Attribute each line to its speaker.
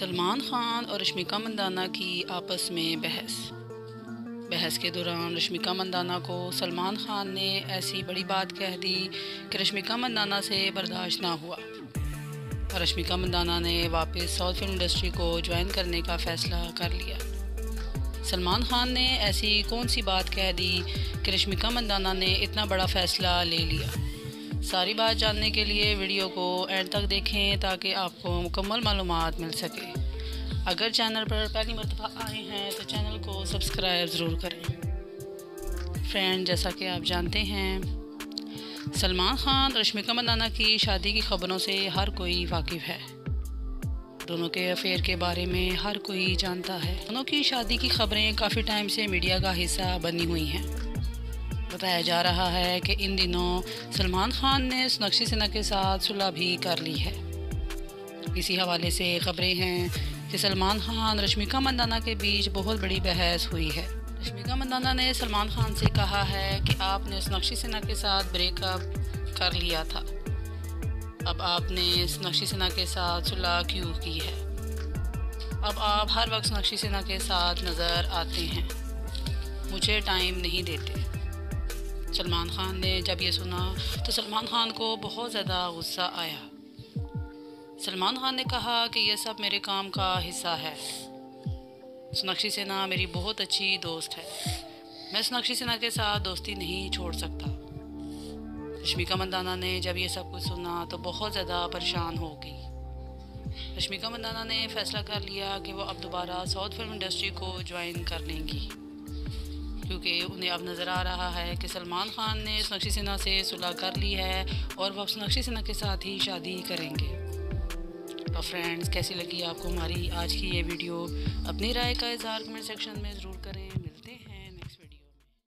Speaker 1: सलमान खान और रश्मिका मंदाना की आपस में बहस। बहस के दौरान रश्मिका मंदाना को सलमान खान ने ऐसी बड़ी बात कह दी कि रश्मिका मंदाना से बर्दाश्त ना हुआ। और रश्मिका मंदाना ने वापस साउथ फ़िल्म इंडस्ट्री को ज्वाइन करने का फ़ैसला कर लिया। सलमान खान ने ऐसी कौन सी बात कह दी कि रश्मिका मंदाना ने इतना बड़ा फ़ैसला ले लिया? सारी बात जानने के लिए वीडियो को एंड तक देखें ताकि आपको मुकम्मल मालूम मिल सके। अगर चैनल पर पहली मरतबा आए हैं तो चैनल को सब्सक्राइब ज़रूर करें। फ्रेंड, जैसा कि आप जानते हैं, सलमान खान रश्मिका मंदाना की शादी की खबरों से हर कोई वाकिफ़ है। दोनों के अफेयर के बारे में हर कोई जानता है। दोनों की शादी की खबरें काफ़ी टाइम से मीडिया का हिस्सा बनी हुई हैं। बताया जा रहा है कि इन दिनों सलमान खान ने सोनाक्षी सिन्हा के साथ सुलह भी कर ली है। इसी हवाले से खबरें हैं कि सलमान खान, रश्मिका मंदाना के बीच बहुत बड़ी बहस हुई है। रश्मिका मंदाना ने सलमान खान से कहा है कि आपने सोनाक्षी सिन्हा के साथ ब्रेकअप कर लिया था। अब आपने सोनाक्षी सिन्हा के साथ सुलह क्यों की है? अब आप हर वक्त सोनाक्षी सिन्हा के साथ नज़र आते हैं। मुझे टाइम नहीं देते। सलमान खान ने जब ये सुना तो सलमान खान को बहुत ज़्यादा गुस्सा आया। सलमान खान ने कहा कि यह सब मेरे काम का हिस्सा है। सोनाक्षी सिन्हा मेरी बहुत अच्छी दोस्त है। मैं सोनाक्षी सिन्हा के साथ दोस्ती नहीं छोड़ सकता। रश्मिका मंदाना ने जब ये सब कुछ सुना तो बहुत ज़्यादा परेशान हो गई। रश्मिका मंदाना ने फैसला कर लिया कि वो अब दोबारा साउथ फ़िल्म इंडस्ट्री को ज्वाइन कर लेंगी। क्योंकि उन्हें अब नज़र आ रहा है कि सलमान खान ने सोनाक्षी सिन्हा से सुलह कर ली है और वह सोनाक्षी सिन्हा के साथ ही शादी करेंगे। तो फ्रेंड्स कैसी लगी आपको हमारी आज की ये वीडियो? अपनी राय का इजहार कमेंट सेक्शन में ज़रूर करें।